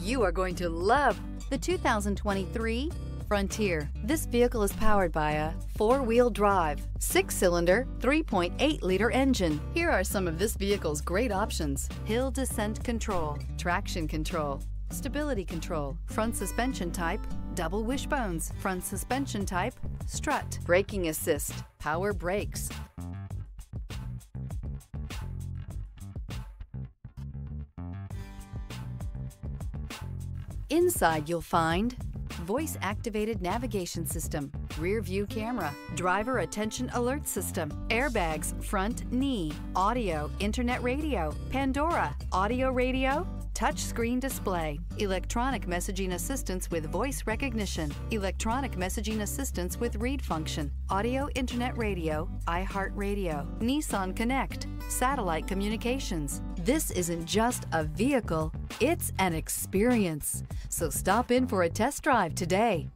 You are going to love the 2023 Frontier. This vehicle is powered by a four-wheel drive, six-cylinder, 3.8-liter engine. Here are some of this vehicle's great options. Hill descent control, traction control, stability control, front suspension type, double wishbones, front suspension type, strut, braking assist, power brakes, Inside you'll find voice-activated navigation system, rear view camera, driver attention alert system, airbags, front knee, audio, internet radio, Pandora, audio radio, touchscreen display, electronic messaging assistance with voice recognition, electronic messaging assistance with read function, audio internet radio, iHeartRadio, Nissan Connect, satellite communications. This isn't just a vehicle, it's an experience. So stop in for a test drive today.